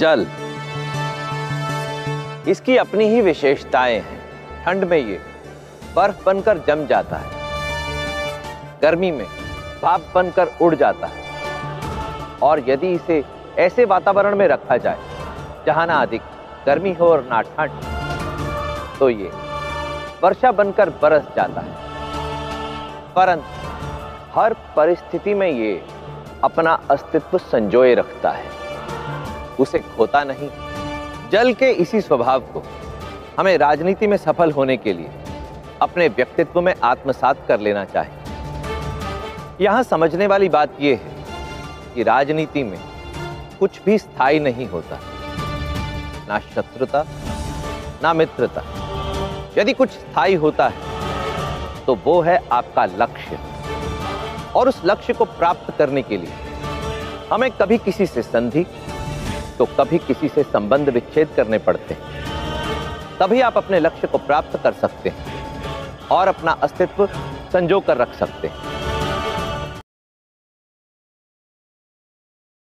जल। इसकी अपनी ही विशेषताएँ हैं। ठंड में ये बर्फ़ बनकर जम जाता है। गर्मी में भाप बनकर उड़ जाता है। और यदि इसे ऐसे वातावरण में रखा जाए, जहाँ ना अधिक गर्मी हो और ना ठंड तो ये वर्षा बनकर बरस जाता है। परंतु हर परिस्थिति में ये अपना अस्तित्व संजोए रखता है। उसे खोता नहीं। जल के इसी स्वभाव को, हमें राजनीति में सफल होने के लिए अपने व्यक्तित्व में आत्मसात कर लेना चाहिए। यहाँ समझने वाली बात यह है कि राजनीति में कुछ भी स्थायी नहीं होता। ना शत्रुता, ना मित्रता। यदि कुछ स्थायी होता है तो वो है आपका लक्ष्य। और उस लक्ष्य को प्राप्त करने के लिए हमें कभी किसी से संधि तो कभी किसी से संबंध विच्छेद करने पड़ते हैं। तभी आप अपने लक्ष्य को प्राप्त कर सकते हैं और अपना अस्तित्व संजो कर रख सकते हैं।